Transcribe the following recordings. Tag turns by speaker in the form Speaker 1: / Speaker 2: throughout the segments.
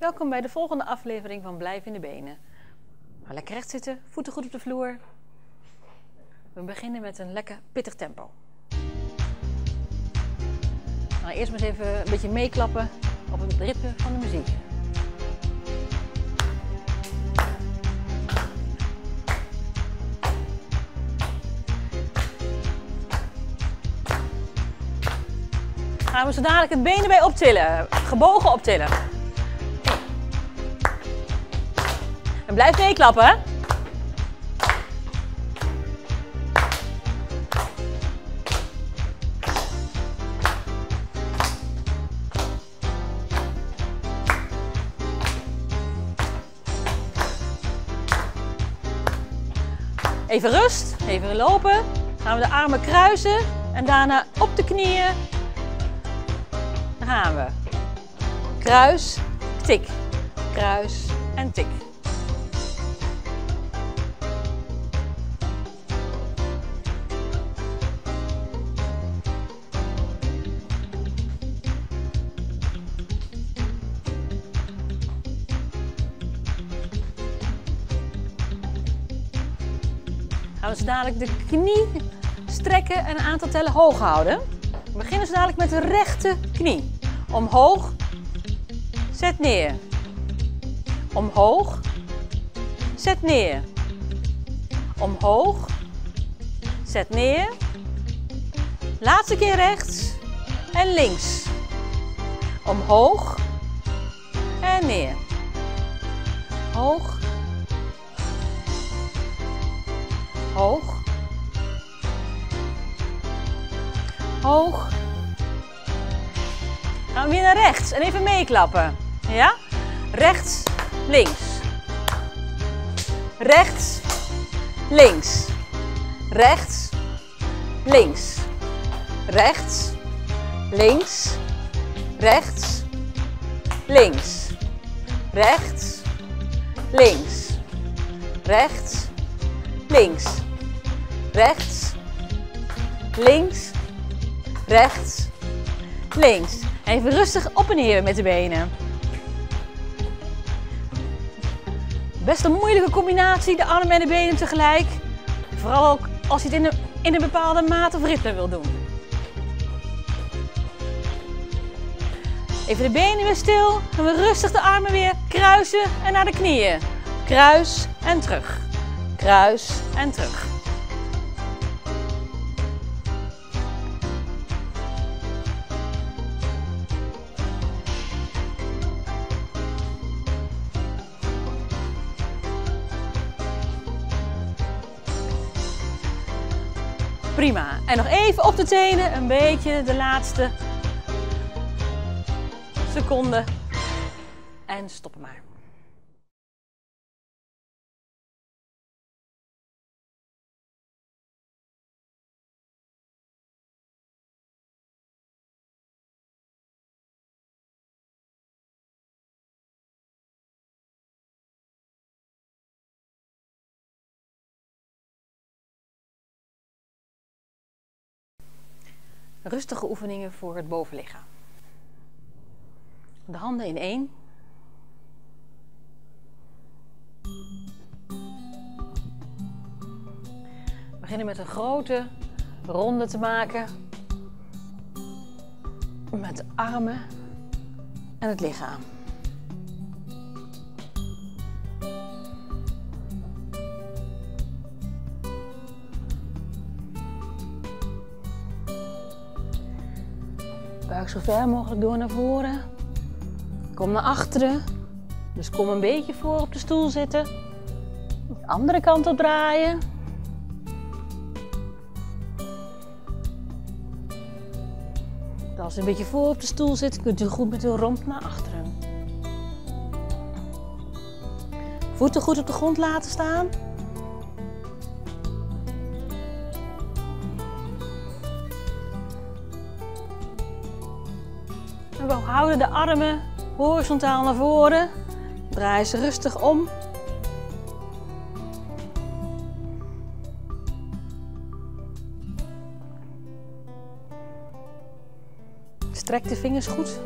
Speaker 1: Welkom bij de volgende aflevering van Blijf in de Benen. Lekker recht zitten, voeten goed op de vloer. We beginnen met een lekker pittig tempo. Nou, eerst maar eens even een beetje meeklappen op het ritme van de muziek. Gaan we zo dadelijk het benen bij optillen. Gebogen optillen. En blijf meeklappen. Even rust, even lopen. Gaan we de armen kruisen en daarna op de knieën. Dan gaan we. Kruis, tik. Kruis en tik. Dadelijk de knie strekken en een aantal tellen hoog houden. We beginnen zo dadelijk met de rechte knie. Omhoog, zet neer. Omhoog, zet neer. Omhoog, zet neer. Laatste keer rechts en links. Omhoog en neer. Hoog, hoog. Hoog. Gaan we weer naar rechts en even meeklappen. Ja? Rechts, links. Rechts, links. Rechts, links. Rechts, links. Rechts, links. Rechts, links. Rechts, links. Rechts, links, rechts, links. Even rustig op en neer met de benen. Best een moeilijke combinatie, de armen en de benen tegelijk. Vooral ook als je het in een, in een bepaalde maat of ritme wil doen. Even de benen weer stil. En we rustig de armen weer kruisen en naar de knieën. Kruis en terug. Kruis en terug. Prima. En nog even op de tenen, een beetje de laatste seconde. En stoppen maar. Rustige oefeningen voor het bovenlichaam. De handen in één. We beginnen met een grote ronde te maken. Met de armen en het lichaam. Buik zo ver mogelijk door naar voren. Kom naar achteren. Dus kom een beetje voor op de stoel zitten. De andere kant op draaien. Als u een beetje voor op de stoel zit, kunt u goed met uw romp naar achteren. Voeten goed op de grond laten staan. Houden de armen horizontaal naar voren. Draai ze rustig om. Strek de vingers goed.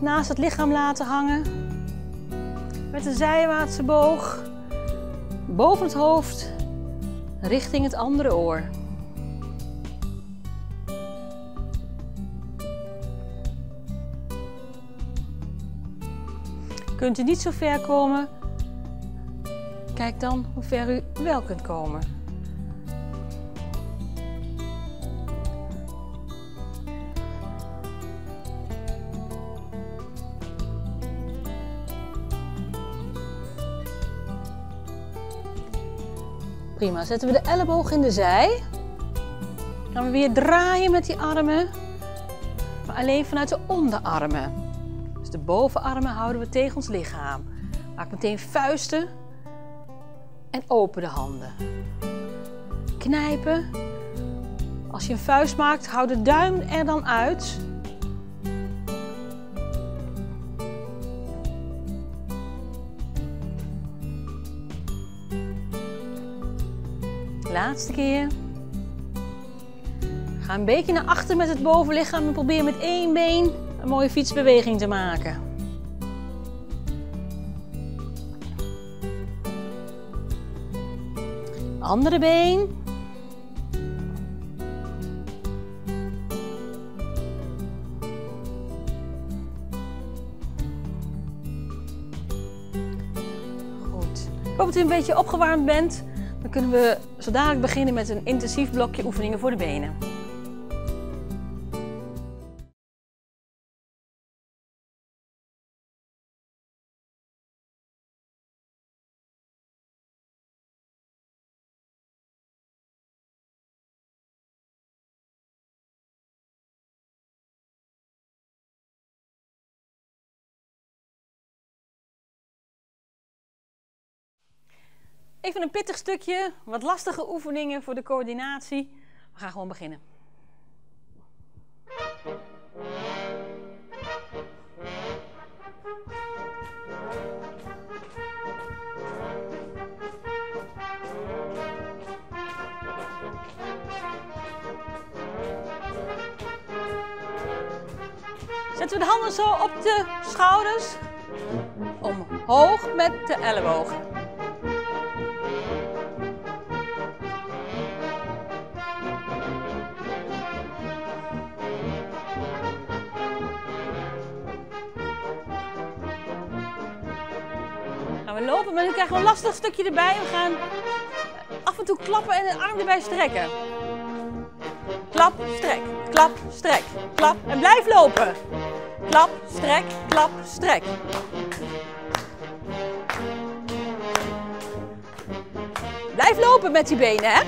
Speaker 1: Naast het lichaam laten hangen. Met een zijwaartse boog boven het hoofd richting het andere oor. Kunt u niet zo ver komen, kijk dan hoe ver u wel kunt komen. Prima, zetten we de elleboog in de zij. Gaan we weer draaien met die armen, maar alleen vanuit de onderarmen. Dus de bovenarmen houden we tegen ons lichaam. Maak meteen vuisten en open de handen. Knijpen. Als je een vuist maakt, hou de duim er dan uit. Laatste keer. Ga een beetje naar achter met het bovenlichaam en probeer met één been een mooie fietsbeweging te maken. Andere been. Goed. Ik hoop dat u een beetje opgewarmd bent. Dan kunnen we zo dadelijk beginnen met een intensief blokje oefeningen voor de benen. Even een pittig stukje, wat lastige oefeningen voor de coördinatie. We gaan gewoon beginnen. Zetten we de handen zo op de schouders. Omhoog met de ellebogen. Lopen, maar krijgen we een lastig stukje erbij. We gaan af en toe klappen en de arm erbij strekken. Klap, strek, klap, strek, klap en blijf lopen. Klap, strek, klap, strek. Blijf lopen met die benen, hè?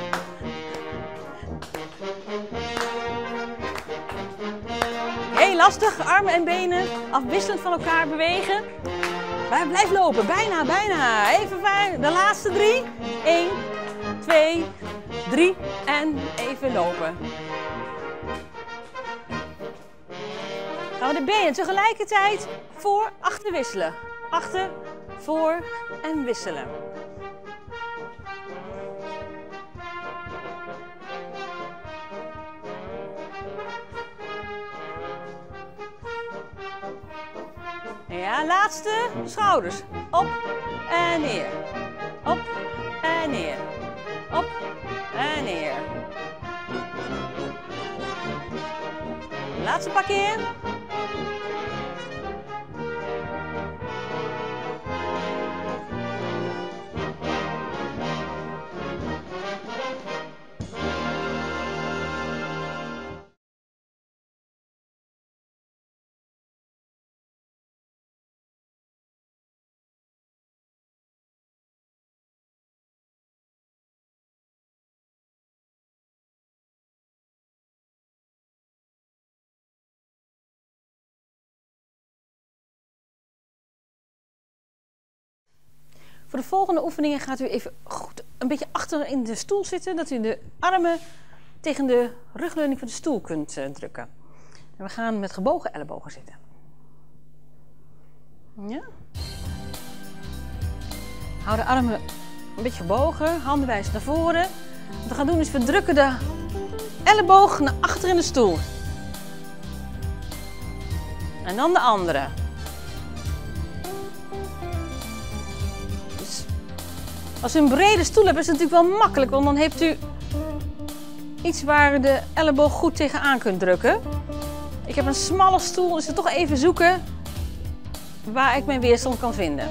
Speaker 1: Heel lastig, armen en benen afwisselend van elkaar bewegen. Blijf lopen. Bijna, bijna. Even fijn. De laatste drie. 1, 2, 3 en even lopen. Gaan we de benen tegelijkertijd voor, achter wisselen. Achter, voor en wisselen. Ja, laatste. Schouders. Op en neer. Op en neer. Op en neer. Laatste paar keer. Voor de volgende oefeningen gaat u even goed een beetje achter in de stoel zitten, dat u de armen tegen de rugleuning van de stoel kunt uh, drukken. En we gaan met gebogen ellebogen zitten. Ja. Hou de armen een beetje gebogen, handen wijs naar voren. Wat we gaan doen is we drukken de elleboog naar achter in de stoel. En dan de andere. Als u een brede stoel hebt, is het natuurlijk wel makkelijk, want dan heeft u iets waar de elleboog goed tegenaan kunt drukken. Ik heb een smalle stoel, dus toch even zoeken waar ik mijn weerstand kan vinden.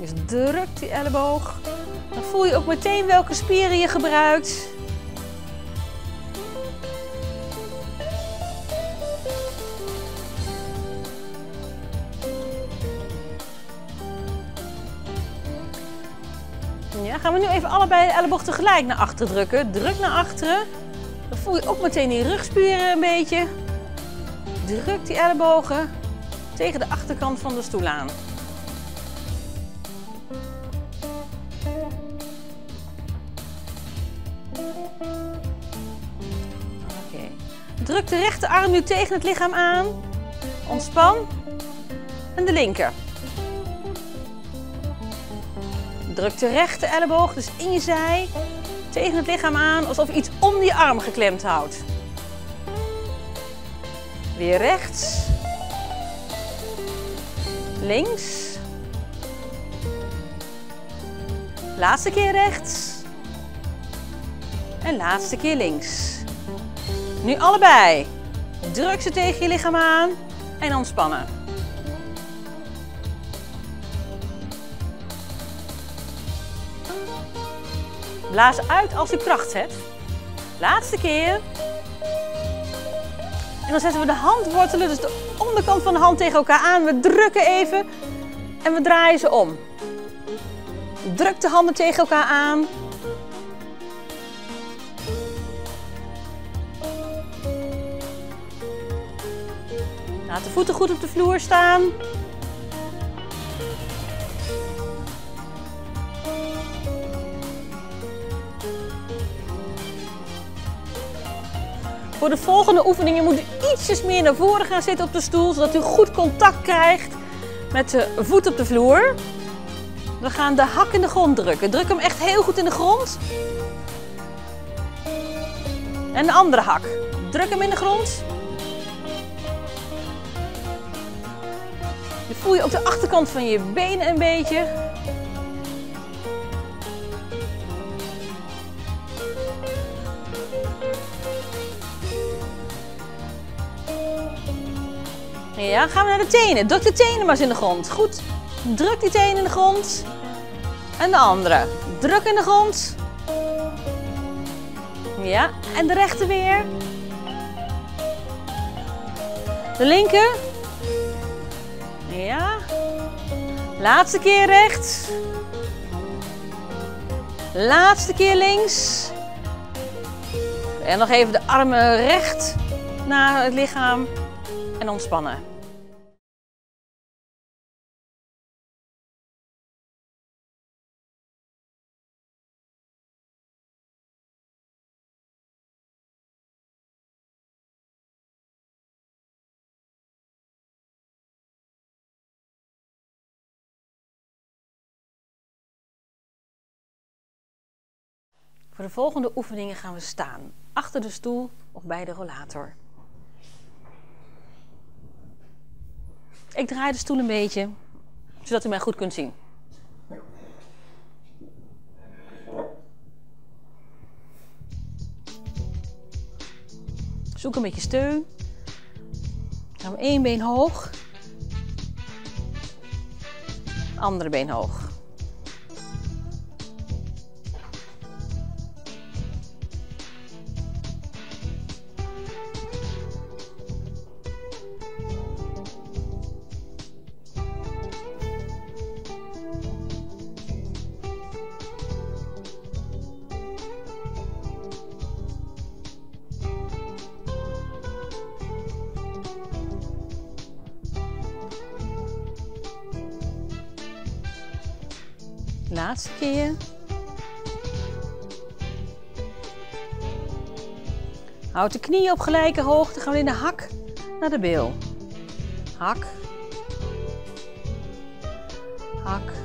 Speaker 1: Dus druk die elleboog. Dan voel je ook meteen welke spieren je gebruikt. Elleboog tegelijk naar achteren drukken. Druk naar achteren. Dan voel je ook meteen die rugspieren een beetje. Druk die ellebogen tegen de achterkant van de stoel aan. Druk de rechterarm nu tegen het lichaam aan. Ontspan. En de linker. Druk de rechter elleboog, dus in je zij, tegen het lichaam aan, alsof je iets om die arm geklemd houdt. Weer rechts. Links. Laatste keer rechts. En laatste keer links. Nu allebei. Druk ze tegen je lichaam aan en ontspannen. Blaas uit als u kracht zet. Laatste keer. En dan zetten we de handwortelen, dus de onderkant van de hand tegen elkaar aan. We drukken even en we draaien ze om. Druk de handen tegen elkaar aan. Laat de voeten goed op de vloer staan. Voor de volgende oefeningen moet u ietsjes meer naar voren gaan zitten op de stoel, zodat u goed contact krijgt met de voet op de vloer. We gaan de hak in de grond drukken. Druk hem echt heel goed in de grond. En de andere hak. Druk hem in de grond. Je voel je ook de achterkant van je benen een beetje. Ja, gaan we naar de tenen. Druk de tenen maar eens in de grond. Goed. Druk die tenen in de grond. En de andere. Druk in de grond. Ja, en de rechter weer. De linker. Ja. Laatste keer rechts. Laatste keer links. En nog even de armen recht naar het lichaam en ontspannen. Voor de volgende oefeningen gaan we staan. Achter de stoel of bij de rollator. Ik draai de stoel een beetje, zodat u mij goed kunt zien. Zoek een beetje steun. We één been hoog. Andere been hoog. Laatste keer. Houd de knieën op gelijke hoogte. Gaan we in de hak naar de bil. Hak. Hak.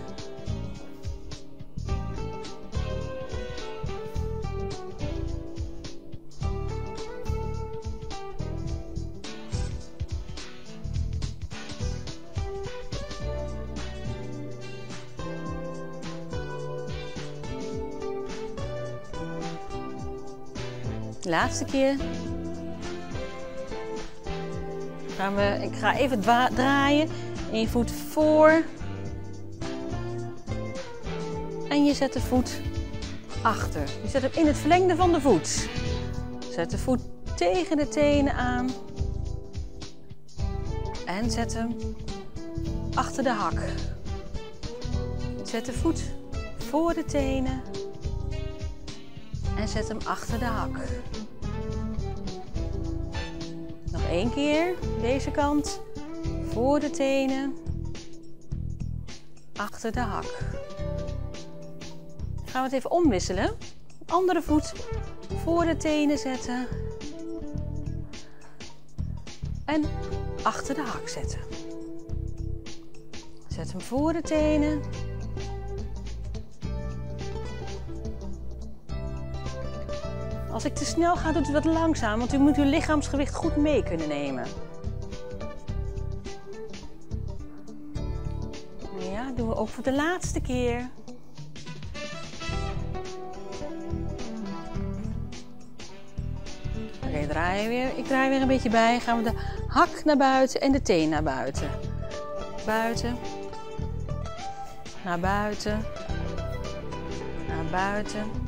Speaker 1: Laatste keer. Gaan we, ik ga even draaien. Eén voet voor. En je zet de voet achter. Je zet hem in het verlengde van de voet. Zet de voet tegen de tenen aan. En zet hem achter de hak. Zet de voet voor de tenen. En zet hem achter de hak. Één keer. Deze kant. Voor de tenen. Achter de hak. Gaan we het even omwisselen. Andere voet voor de tenen zetten. En achter de hak zetten. Zet hem voor de tenen. Als ik te snel ga, doet u wat langzaam, want u moet uw lichaamsgewicht goed mee kunnen nemen. Ja, doen we ook voor de laatste keer. Oké, draaien weer. Ik draai weer een beetje bij. Gaan we de hak naar buiten en de teen naar buiten. Buiten. Naar buiten. Naar buiten.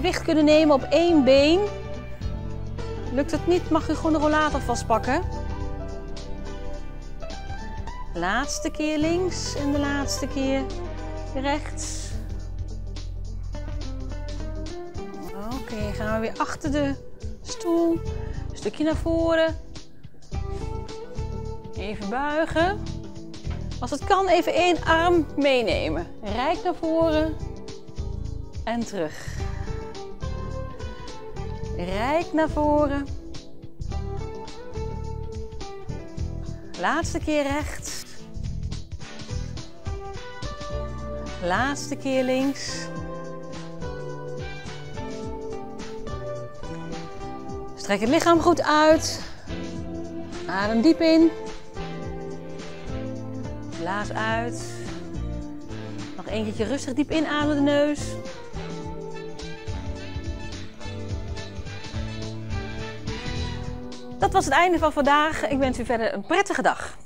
Speaker 1: Gewicht kunnen nemen op één been. Lukt het niet, mag u gewoon de rollator vastpakken. Laatste keer links en de laatste keer rechts. Oké, gaan we weer achter de stoel. Stukje naar voren. Even buigen. Als het kan, even één arm meenemen. Rijk naar voren en terug. Rijk naar voren. Laatste keer rechts. Laatste keer links. Strek het lichaam goed uit. Adem diep in. Blaas uit. Nog een keertje rustig diep inademen de neus. Dat was het einde van vandaag. Ik wens u verder een prettige dag.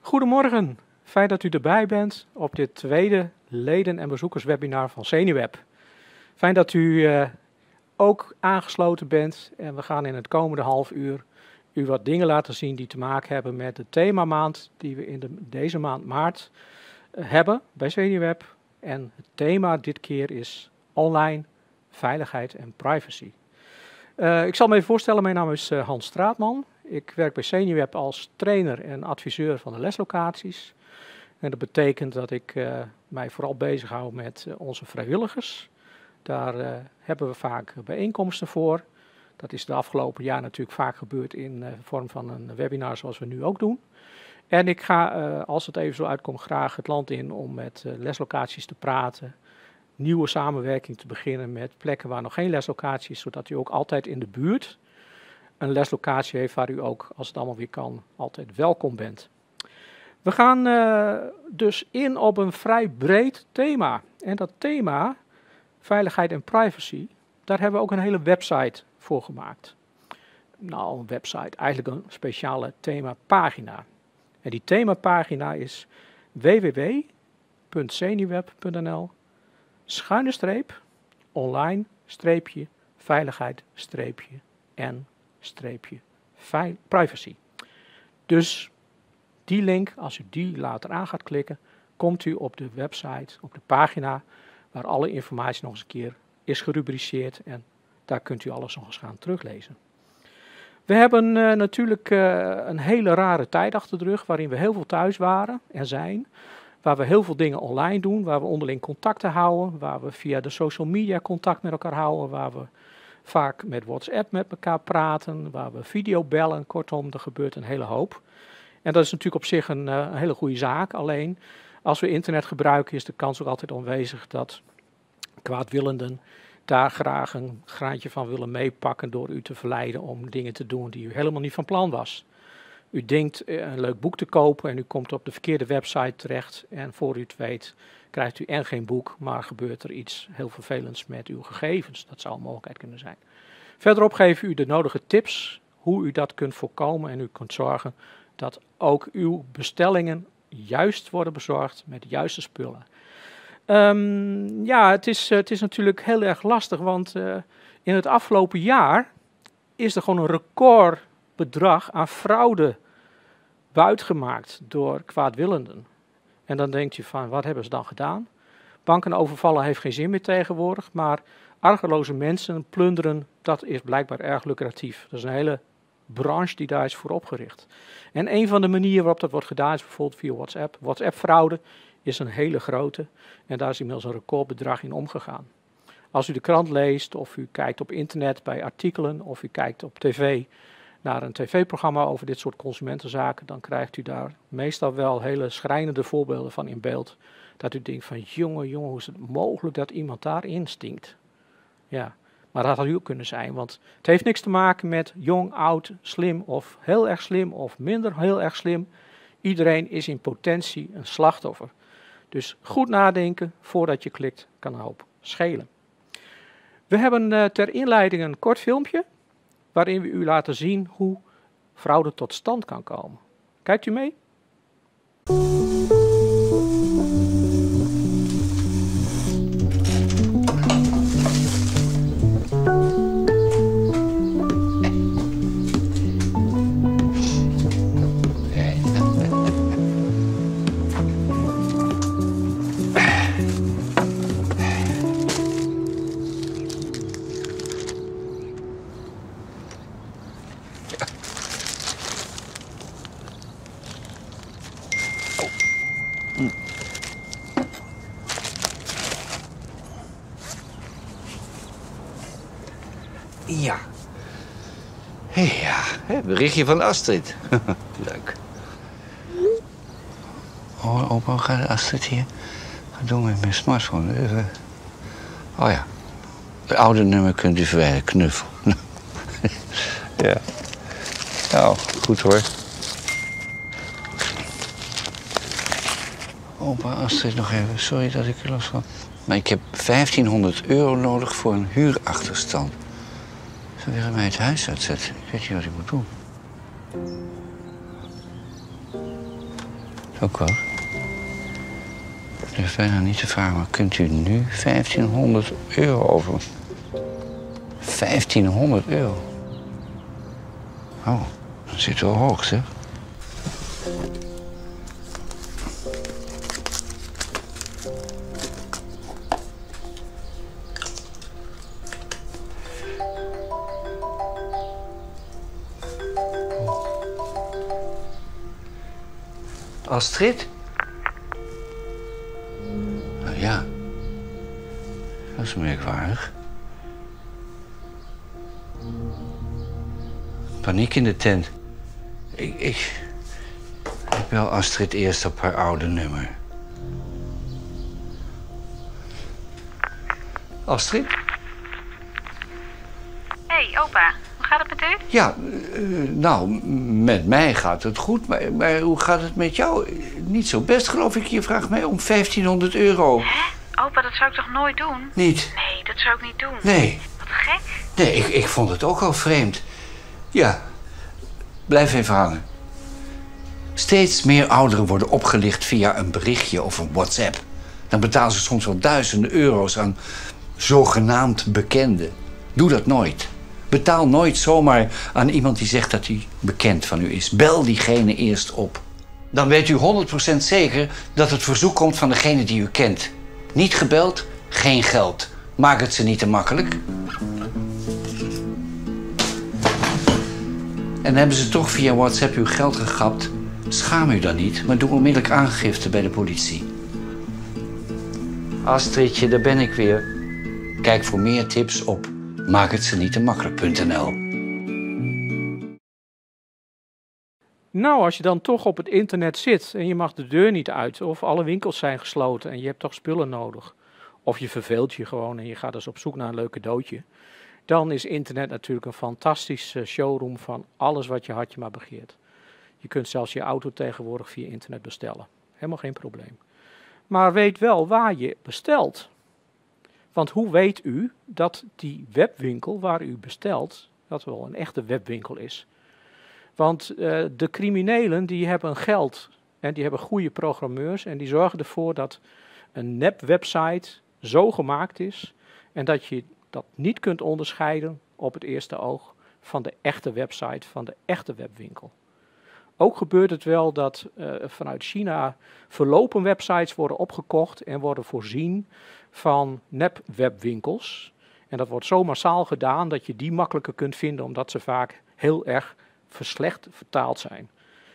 Speaker 2: Goedemorgen, fijn dat u erbij bent op dit tweede leden- en bezoekerswebinar van Zenuweb. Fijn dat u uh, ook aangesloten bent en we gaan in het komende half uur u wat dingen laten zien die te maken hebben met de themamaand die we in de, deze maand maart uh, hebben bij Zenuweb. En het thema dit keer is online veiligheid en privacy. Uh, ik zal me even voorstellen, mijn naam is Hans Straatman. Ik werk bij Zenuweb als trainer en adviseur van de leslocaties. En dat betekent dat ik uh, mij vooral bezighoud met uh, onze vrijwilligers. Daar uh, hebben we vaak bijeenkomsten voor. Dat is de afgelopen jaar natuurlijk vaak gebeurd in vorm van een webinar zoals we nu ook doen. En ik ga, als het even zo uitkomt, graag het land in om met leslocaties te praten. Nieuwe samenwerking te beginnen met plekken waar nog geen leslocatie is, zodat u ook altijd in de buurt een leslocatie heeft waar u ook, als het allemaal weer kan, altijd welkom bent. We gaan uh, dus in op een vrij breed thema. En dat thema, veiligheid en privacy, daar hebben we ook een hele website voor gemaakt. Nou, een website, eigenlijk een speciale themapagina. En die themapagina is www.zenuweb.nl schuine streep online streepje veiligheid streepje en streepje privacy. Dus die link, als u die later aan gaat klikken, komt u op de website, op de pagina waar alle informatie nog eens een keer is gerubriceerd en daar kunt u alles nog eens gaan teruglezen. We hebben uh, natuurlijk uh, een hele rare tijd achter de rug waarin we heel veel thuis waren en zijn. waar we heel veel dingen online doen, waar we onderling contacten houden, waar we via de social media contact met elkaar houden, waar we vaak met WhatsApp met elkaar praten, waar we video bellen. Kortom, er gebeurt een hele hoop. En dat is natuurlijk op zich een, eh, een hele goede zaak. Alleen als we internet gebruiken, is de kans ook altijd aanwezig dat kwaadwillenden daar graag een graantje van willen meepakken door u te verleiden om dingen te doen die u helemaal niet van plan was. U denkt eh, een leuk boek te kopen en u komt op de verkeerde website terecht en voor u het weet krijgt u en geen boek, maar gebeurt er iets heel vervelends met uw gegevens. Dat zou een mogelijkheid kunnen zijn. Verderop geven u de nodige tips hoe u dat kunt voorkomen en u kunt zorgen dat ook uw bestellingen juist worden bezorgd met de juiste spullen. Um, ja, het is, het is natuurlijk heel erg lastig, want uh, in het afgelopen jaar is er gewoon een recordbedrag aan fraude buitgemaakt door kwaadwillenden. En dan denkt je van, wat hebben ze dan gedaan? Banken overvallen heeft geen zin meer tegenwoordig, maar argeloze mensen plunderen, dat is blijkbaar erg lucratief. Dat is een hele branche die daar is voor opgericht. En een van de manieren waarop dat wordt gedaan is bijvoorbeeld via WhatsApp. WhatsApp-fraude is een hele grote en daar is inmiddels een recordbedrag in omgegaan. Als u de krant leest of u kijkt op internet bij artikelen of u kijkt op tv naar een tv-programma over dit soort consumentenzaken, dan krijgt u daar meestal wel hele schrijnende voorbeelden van in beeld. Dat u denkt van jongen, jongen, hoe is het mogelijk dat iemand daar instinkt? Ja, maar dat had u ook kunnen zijn, want het heeft niks te maken met jong, oud, slim of heel erg slim of minder heel erg slim. Iedereen is in potentie een slachtoffer. Dus goed nadenken voordat je klikt kan een hoop schelen. We hebben uh, ter inleiding een kort filmpje waarin we u laten zien hoe fraude tot stand kan komen. Kijkt u mee?
Speaker 3: Berichtje van Astrid. Leuk. Oh, opa, gaat Astrid hier? Wat doen met mijn smartphone? Even. Oh ja. Het oude nummer kunt u verwijderen. Knuffel. ja. Nou, goed hoor. Opa, Astrid, nog even. Sorry dat ik er los van. Maar ik heb 1500 euro nodig voor een huurachterstand. Ze willen mij het huis uitzetten. Ik weet niet wat ik moet doen. Ook wel. Ik durf bijna niet te vragen, maar kunt u nu 1500 euro over? 1500 euro? Oh, dat zit wel hoog, zeg. Astrid? Nou ja, dat is merkwaardig. Paniek in de tent. Ik, ik, ik bel Astrid eerst op haar oude nummer. Astrid? Ja, uh, nou, met mij gaat het goed. Maar, maar, hoe gaat het met jou? Niet zo best, geloof ik. Je vraagt mij om 1500 euro.
Speaker 4: Hè? Opa, dat zou ik toch nooit doen?
Speaker 3: Niet?
Speaker 4: Nee, dat zou ik niet doen.
Speaker 3: Nee.
Speaker 4: Wat gek.
Speaker 3: Nee, ik, ik vond het ook al vreemd. Ja, blijf even hangen. Steeds meer ouderen worden opgelicht via een berichtje of een WhatsApp. Dan betalen ze soms wel duizenden euro's aan zogenaamd bekenden. Doe dat nooit. Betaal nooit zomaar aan iemand die zegt dat hij bekend van u is. Bel diegene eerst op. Dan weet u 100% zeker dat het verzoek komt van degene die u kent. Niet gebeld, geen geld. Maak het ze niet te makkelijk. En hebben ze toch via WhatsApp uw geld gegapt? Schaam u dan niet, maar doe onmiddellijk aangifte bij de politie. Astridje, daar ben ik weer. Kijk voor meer tips op maakhetzenietemakkelijk.nl.
Speaker 2: Nou, als je dan toch op het internet zit en je mag de deur niet uit, of alle winkels zijn gesloten en je hebt toch spullen nodig, of je verveelt je gewoon en je gaat dus op zoek naar een leuk cadeautje, dan is internet natuurlijk een fantastische showroom van alles wat je hartje maar begeert. Je kunt zelfs je auto tegenwoordig via internet bestellen. Helemaal geen probleem. Maar weet wel waar je bestelt. Want hoe weet u dat die webwinkel waar u bestelt, dat wel een echte webwinkel is? Want uh, de criminelen die hebben geld en die hebben goede programmeurs en die zorgen ervoor dat een nep website zo gemaakt is en dat je dat niet kunt onderscheiden op het eerste oog van de echte website, van de echte webwinkel. Ook gebeurt het wel dat uh, vanuit China verlopen websites worden opgekocht en worden voorzien van nep-webwinkels. En dat wordt zo massaal gedaan dat je die makkelijker kunt vinden, omdat ze vaak heel erg verslecht vertaald zijn.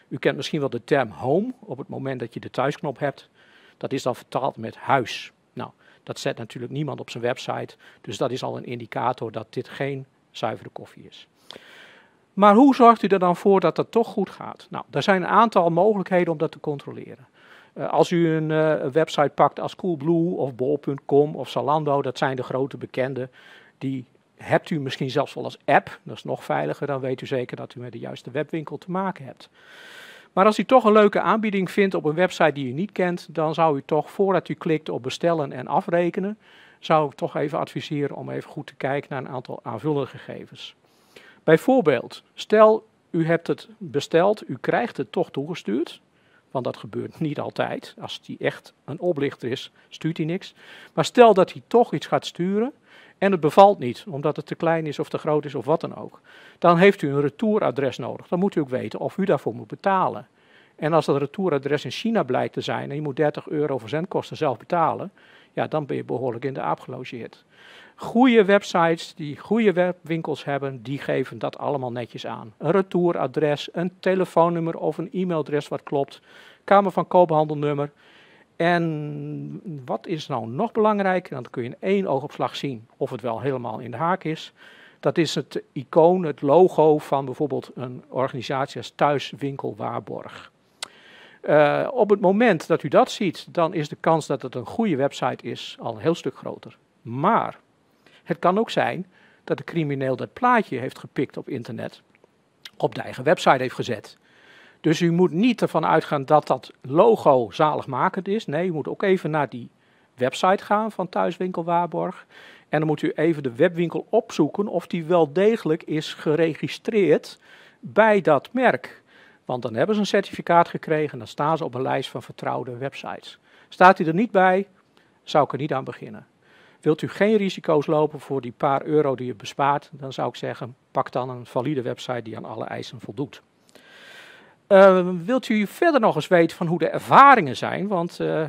Speaker 2: U kent misschien wel de term home op het moment dat je de thuisknop hebt. Dat is dan vertaald met huis. Nou, dat zet natuurlijk niemand op zijn website, dus dat is al een indicator dat dit geen zuivere koffie is. Maar hoe zorgt u er dan voor dat dat toch goed gaat? Nou, er zijn een aantal mogelijkheden om dat te controleren. Uh, als u een uh, website pakt als Coolblue of Bol.com of Zalando, dat zijn de grote bekende, die hebt u misschien zelfs wel als app. Dat is nog veiliger, dan weet u zeker dat u met de juiste webwinkel te maken hebt. Maar als u toch een leuke aanbieding vindt op een website die u niet kent, dan zou u toch voordat u klikt op bestellen en afrekenen, zou ik toch even adviseren om even goed te kijken naar een aantal aanvullende gegevens. Bijvoorbeeld, stel u hebt het besteld, u krijgt het toch toegestuurd. Want dat gebeurt niet altijd. Als die echt een oplichter is, stuurt hij niks. Maar stel dat hij toch iets gaat sturen en het bevalt niet, omdat het te klein is of te groot is of wat dan ook. Dan heeft u een retouradres nodig. Dan moet u ook weten of u daarvoor moet betalen. En als dat retouradres in China blijkt te zijn en je moet 30 euro verzendkosten zelf betalen, ja, dan ben je behoorlijk in de aap gelogeerd. Goede websites die goede webwinkels hebben, die geven dat allemaal netjes aan. Een retouradres, een telefoonnummer of een e-mailadres wat klopt, Kamer van Koophandelnummer. En wat is nou nog belangrijk? Dan kun je in één oogopslag zien of het wel helemaal in de haak is. Dat is het icoon, het logo van bijvoorbeeld een organisatie als Thuiswinkel Waarborg. Uh, op het moment dat u dat ziet, dan is de kans dat het een goede website is al een heel stuk groter. Maar het kan ook zijn dat de crimineel dat plaatje heeft gepikt op internet, op de eigen website heeft gezet. Dus u moet niet ervan uitgaan dat dat logo zaligmakend is. Nee, u moet ook even naar die website gaan van Thuiswinkel Waarborg. En dan moet u even de webwinkel opzoeken of die wel degelijk is geregistreerd bij dat merk. Want dan hebben ze een certificaat gekregen en dan staan ze op een lijst van vertrouwde websites. Staat hij er niet bij, zou ik er niet aan beginnen. Wilt u geen risico's lopen voor die paar euro die je bespaart, dan zou ik zeggen, pak dan een valide website die aan alle eisen voldoet. Uh, wilt u verder nog eens weten van hoe de ervaringen zijn? Want uh,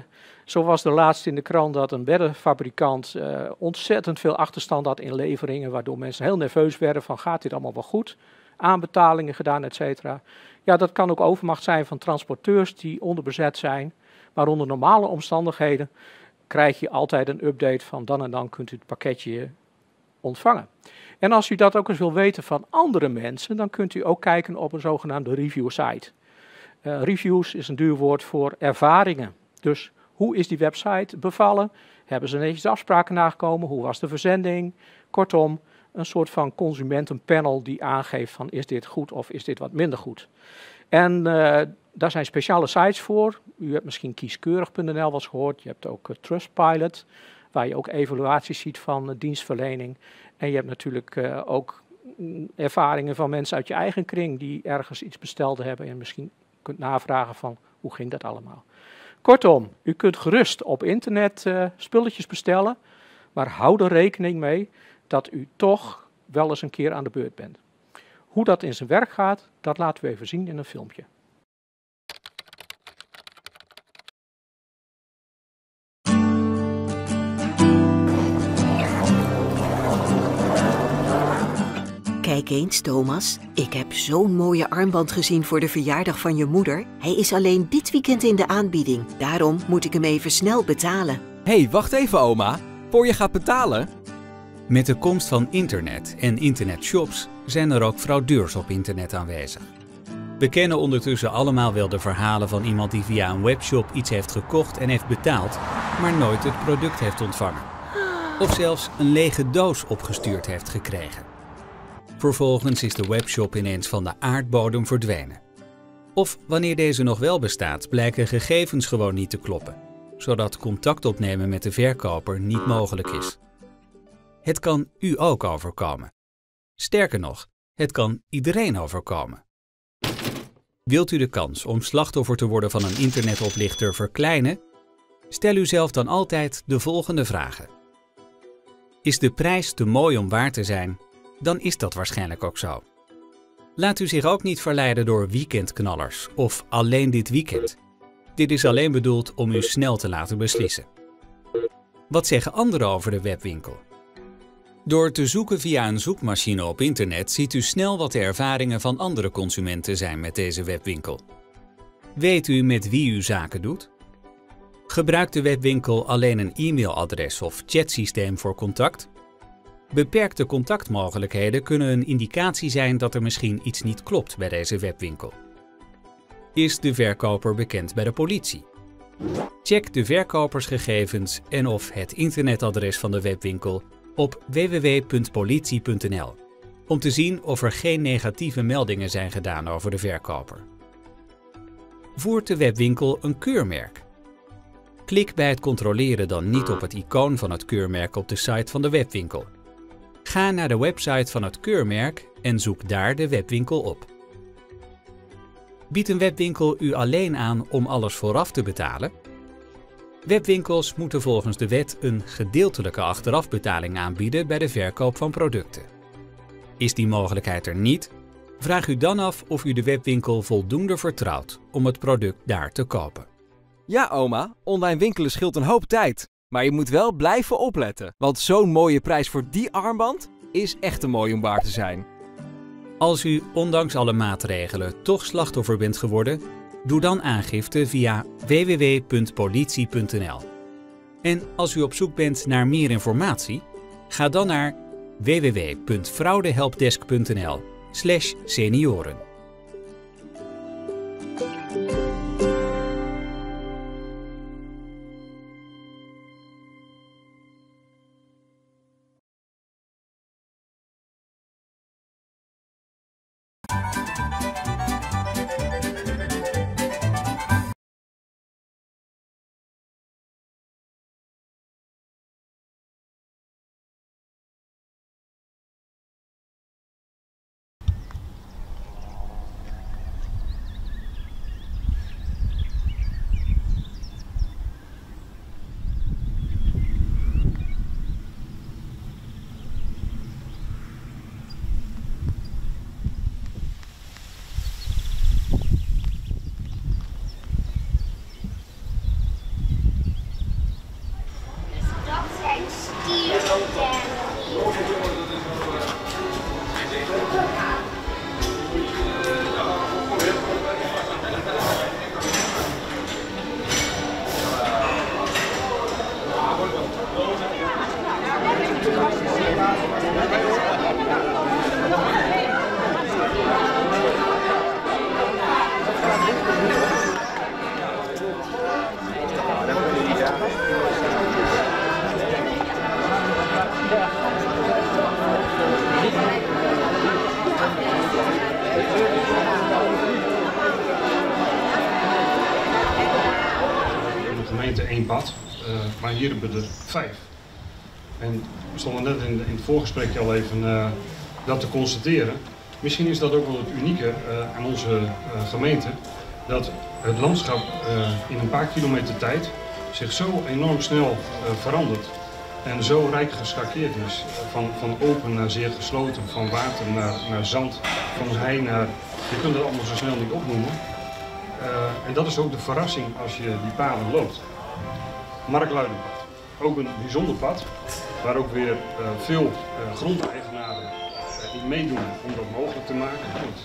Speaker 2: zo was de laatste in de krant dat een beddenfabrikant uh, ontzettend veel achterstand had in leveringen, waardoor mensen heel nerveus werden van gaat dit allemaal wel goed? Aanbetalingen gedaan, et cetera. Ja, dat kan ook overmacht zijn van transporteurs die onderbezet zijn, maar onder normale omstandigheden krijg je altijd een update van dan en dan kunt u het pakketje ontvangen. En als u dat ook eens wil weten van andere mensen, dan kunt u ook kijken op een zogenaamde review site. Uh, reviews is een duur woord voor ervaringen. Dus hoe is die website bevallen? Hebben ze netjes afspraken nagekomen? Hoe was de verzending? Kortom, een soort van consumentenpanel die aangeeft van is dit goed of is dit wat minder goed. En uh, daar zijn speciale sites voor. U hebt misschien kieskeurig.nl wel eens gehoord. Je hebt ook uh, Trustpilot, waar je ook evaluaties ziet van uh, dienstverlening. En je hebt natuurlijk ook mm, ervaringen van mensen uit je eigen kring die ergens iets besteld hebben en misschien kunt navragen van hoe ging dat allemaal. Kortom, u kunt gerust op internet spulletjes bestellen, maar hou er rekening mee dat u toch wel eens een keer aan de beurt bent. Hoe dat in zijn werk gaat, dat laten we even zien in een filmpje.
Speaker 5: Kijk eens, Thomas. Ik heb zo'n mooie armband gezien voor de verjaardag van je moeder. Hij is alleen dit weekend in de aanbieding. Daarom moet ik hem even snel betalen.
Speaker 6: hey, wacht even oma. Voor je gaat betalen?
Speaker 7: Met de komst van internet en internetshops zijn er ook fraudeurs op internet aanwezig. We kennen ondertussen allemaal wel de verhalen van iemand die via een webshop iets heeft gekocht en heeft betaald, maar nooit het product heeft ontvangen. Of zelfs een lege doos opgestuurd heeft gekregen. Vervolgens is de webshop ineens van de aardbodem verdwenen. Of wanneer deze nog wel bestaat, blijken gegevens gewoon niet te kloppen, zodat contact opnemen met de verkoper niet mogelijk is. Het kan u ook overkomen. Sterker nog, het kan iedereen overkomen. Wilt u de kans om slachtoffer te worden van een internetoplichter verkleinen? Stel uzelf dan altijd de volgende vragen. Is de prijs te mooi om waar te zijn? Dan is dat waarschijnlijk ook zo. Laat u zich ook niet verleiden door weekendknallers of alleen dit weekend. Dit is alleen bedoeld om u snel te laten beslissen. Wat zeggen anderen over de webwinkel? Door te zoeken via een zoekmachine op internet ziet u snel wat de ervaringen van andere consumenten zijn met deze webwinkel. Weet u met wie u zaken doet? Gebruikt de webwinkel alleen een e-mailadres of chatsysteem voor contact? Beperkte contactmogelijkheden kunnen een indicatie zijn dat er misschien iets niet klopt bij deze webwinkel. Is de verkoper bekend bij de politie? Check de verkopersgegevens en of het internetadres van de webwinkel op www.politie.nl om te zien of er geen negatieve meldingen zijn gedaan over de verkoper. Voert de webwinkel een keurmerk? Klik bij het controleren dan niet op het icoon van het keurmerk op de site van de webwinkel. Ga naar de website van het keurmerk en zoek daar de webwinkel op. Biedt een webwinkel u alleen aan om alles vooraf te betalen? Webwinkels moeten volgens de wet een gedeeltelijke achterafbetaling aanbieden bij de verkoop van producten. Is die mogelijkheid er niet? Vraag u dan af of u de webwinkel voldoende vertrouwt om het product daar te kopen.
Speaker 6: Ja, oma, online winkelen scheelt een hoop tijd. Maar je moet wel blijven opletten, want zo'n mooie prijs voor die armband is echt te mooi om waar te zijn.
Speaker 7: Als u ondanks alle maatregelen toch slachtoffer bent geworden, doe dan aangifte via www.politie.nl. En als u op zoek bent naar meer informatie, ga dan naar www.fraudehelpdesk.nl/senioren.
Speaker 8: voorgesprekje al even eh, dat te constateren. Misschien is dat ook wel het unieke eh, aan onze eh, gemeente, dat het landschap in een paar kilometer tijd zich zo enorm snel verandert en zo rijk geschakeerd is. Van, van open naar zeer gesloten, van water naar, naar zand, van hei naar... Je kunt het allemaal zo snel niet opnoemen. En dat is ook de verrassing als je die paden loopt. Markluidenpad. Ook een bijzonder pad, waar ook weer eh, veel eh, grondeigenaren eh, in meedoen om dat mogelijk te maken. Want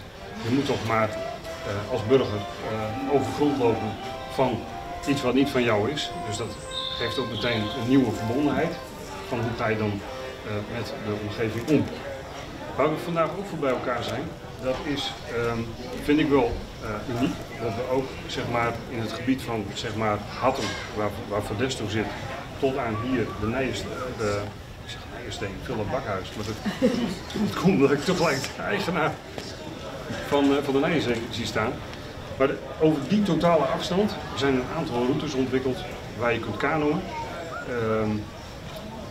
Speaker 8: je moet toch maar als burger over grond lopen van iets wat niet van jou is. Dus dat geeft ook meteen een nieuwe verbondenheid van hoe ga dan met de omgeving om. Waar we vandaag ook voor bij elkaar zijn, dat is, ehm, vind ik wel uniek. Dat we ook zeg maar, in het gebied van zeg maar, Hattem, waar, waar Verdesto zit, tot aan hier de Nijenstein, de, ik zeg Philip Bakhuis, maar dat, dat komt omdat ik tegelijk de eigenaar van, eh, van de Nijenstein zie staan. Maar over die totale afstand zijn een aantal routes ontwikkeld waar je kunt kanoën. Ehm,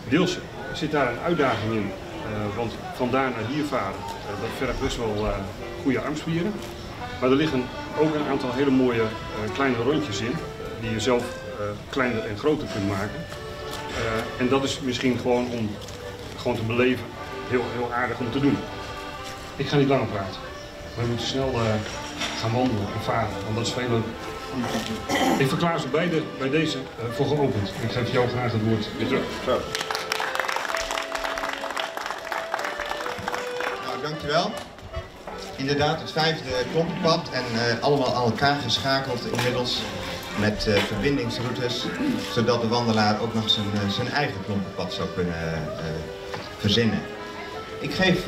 Speaker 8: deels zit daar een uitdaging in, eh, want vandaar naar hier varen, eh, dat vergt best wel goede armspieren. Maar er liggen ook een aantal hele mooie kleine rondjes in, die je zelf kleiner en groter kunt maken. Eh, en dat is misschien gewoon om gewoon te beleven heel, heel aardig om te doen. Ik ga niet langer praten. We moeten snel eh, gaan wandelen en varen, want dat is veel leuker. Ik verklaar ze beide bij deze eh, voor geopend. Ik geef jou graag het woord weer terug. Zo.
Speaker 9: Nou, dankjewel. Inderdaad, het vijfde klompenpad en eh, allemaal aan elkaar geschakeld inmiddels met eh, verbindingsroutes, zodat de wandelaar ook nog zijn, eh, zijn eigen klompenpad zou kunnen eh, verzinnen. Ik geef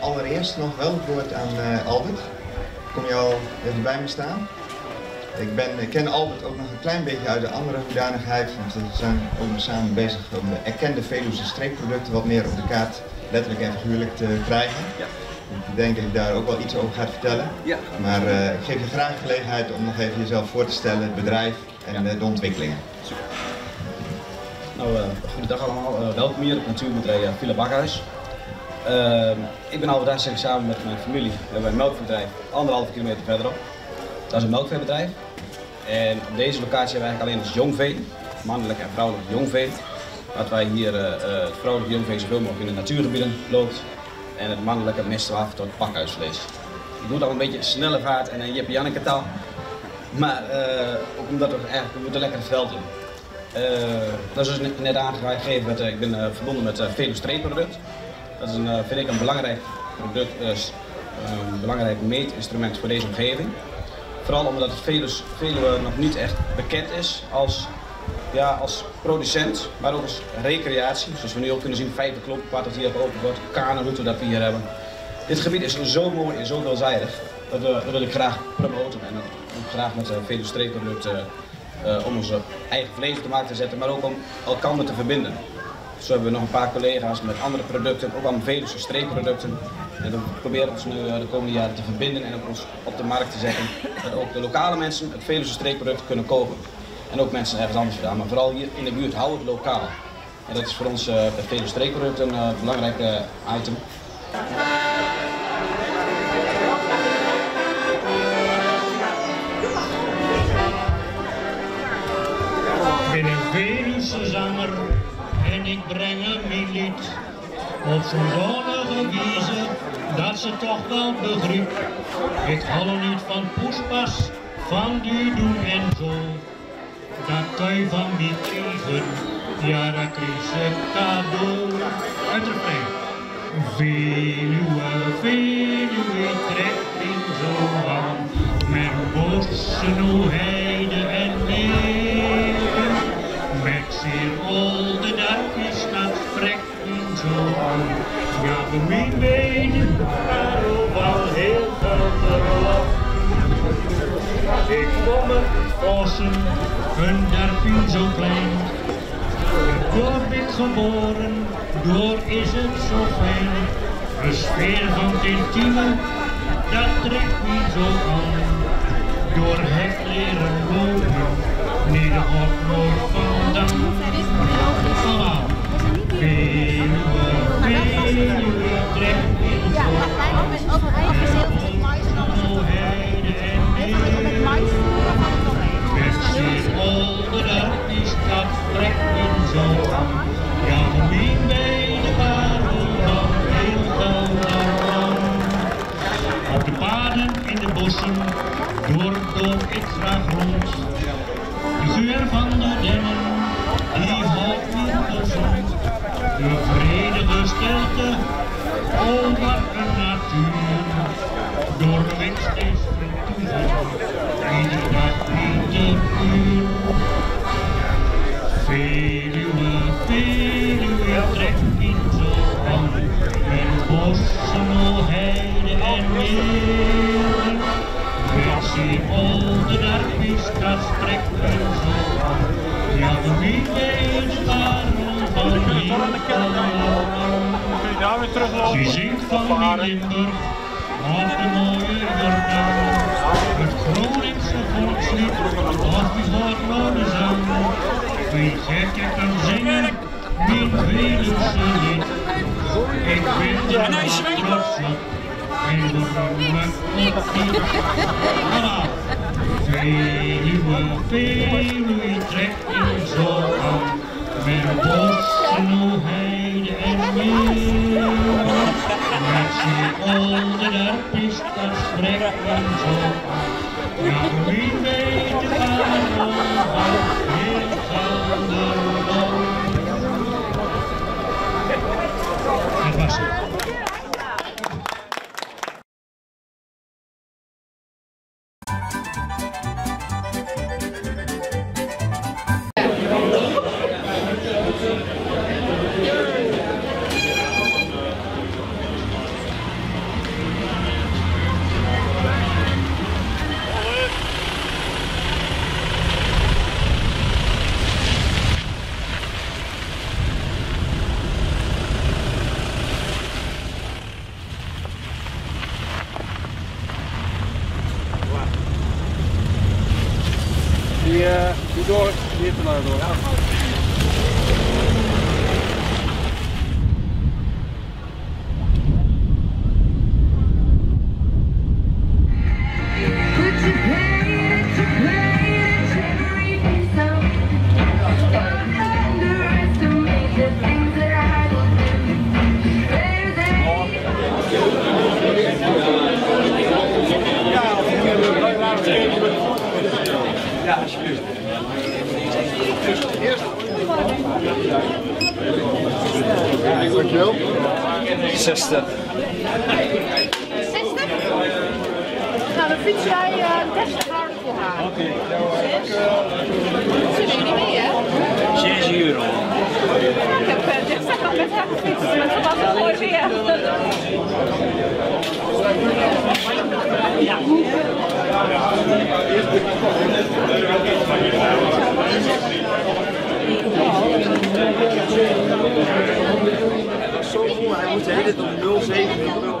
Speaker 9: allereerst nog wel het woord aan Albert. Kom je al even bij me staan? Ik, ben, ken Albert ook nog een klein beetje uit de andere hoedanigheid, want we zijn ook samen bezig om de erkende Veluwe streekproducten wat meer op de kaart, letterlijk en figuurlijk, te krijgen. Ik denk dat je daar ook wel iets over gaat vertellen.
Speaker 10: Ja.
Speaker 9: Maar eh, ik geef je graag de gelegenheid om nog even jezelf voor te stellen, het bedrijf en eh, de ontwikkelingen.
Speaker 10: Nou, uh, goedendag allemaal. Uh, welkom hier op natuurbedrijf uh, Villa Bakhuis. Ik ben Albert Hassek samen met mijn familie. We hebben een melkveebedrijf anderhalve kilometer verderop. Dat is een melkveebedrijf. En op deze locatie hebben we eigenlijk alleen als jongvee, mannelijk en vrouwelijk jongvee. Dat wij hier het vrouwelijke jongvee zoveel mogelijk in de natuurgebieden loopt. En het mannelijke mesten we af tot pakhuisvlees. Ik doe dat een beetje snelle vaart en een Jip Janneke taal. Maar ook omdat we eigenlijk we moeten lekker het veld in. Uh, dat is dus net aangegeven, uh, ik ben verbonden met Velus Streepproduct. Dat is een, vind ik een belangrijk product, een belangrijk meetinstrument voor deze omgeving. Vooral omdat het Veluwe nog niet echt bekend is als, ja, als producent, maar ook als recreatie. Zoals we nu ook kunnen zien, vijfde kloppenpad dat hier geopend wordt, kanenroute dat we hier hebben. Dit gebied is zo mooi en zo veelzijdig, dat, we, dat wil ik graag promoten en ook graag met Velus Streepproduct uh, om onze eigen vlees op de markt te zetten, maar ook om elkaar te verbinden. Zo hebben we nog een paar collega's met andere producten, ook aan Veluwse streekproducten. En we proberen ons nu de komende jaren te verbinden en ook ons op de markt te zetten. Dat ook de lokale mensen het Veluwse streekproduct kunnen kopen. En ook mensen ergens anders vandaan, maar vooral hier in de buurt, hou het lokaal. En dat is voor ons uh, het Veluwse streekproduct een uh, belangrijk uh, item.
Speaker 11: Ik ben een Veluwse zanger en ik breng in lied. Op zo'n zonnige wijze dat ze toch wel begrip. Ik hou niet van poespas, van die doen en zo. Dat je van mij krijgen, ja dat kreeg ze cadeau. De refrein. Veluwe, Veluwe, trekt in zo aan. Met bossen, heide en meren. Met zeer oude dakjes, dat trekt in zo aan. Ja, voor mij weten, maar Ik kom het Vossen, een dorpje zo klein. Door ik geboren, door is het zo fijn. De sfeer van het intieme, dat trekt me zo aan. Door het leren lopen, niet de. Kun je van liefde, teruglopen? Ze zingt van Limburg, op de mooie Jordaan. Het Groningse Ik ben de wat Ik Wie Ik kan zingen, die Veluwse niet. Ik vind het een klassiek, de Rome, Voilà. Veluwe, Veluwe, trekt in zo aan. Met bossen, o heide en meer. Met z'n olden daar pist, dat
Speaker 12: Dankjewel. 60.
Speaker 13: 60? Nou, dan fiets jij uh, 30 harder voor haar. Oké. Ze neemt niet mee, hè?
Speaker 12: 6 euro.
Speaker 13: Ik heb uh, 30 al met haar gefietst, maar het was een mooi weer. Ja.
Speaker 12: Het was zo vol, hij moest hele tijd op 07 0.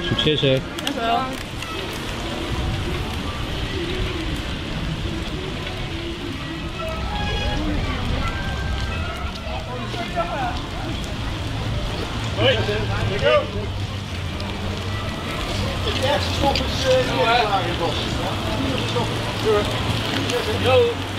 Speaker 14: Succes hè.
Speaker 13: Dankjewel.
Speaker 11: Hoi, go.
Speaker 12: De ergste stop is uh, hier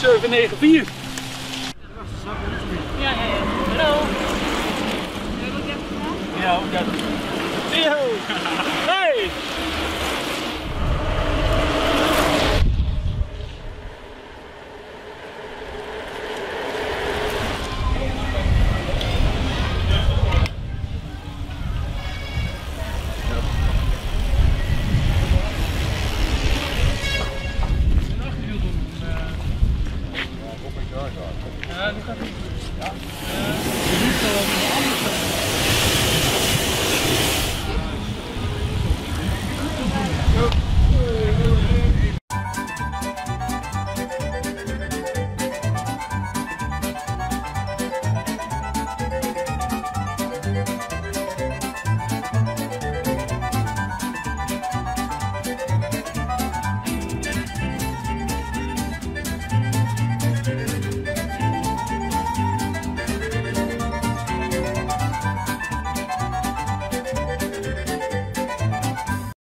Speaker 12: klaar in het bos.
Speaker 11: Yo.
Speaker 12: 794.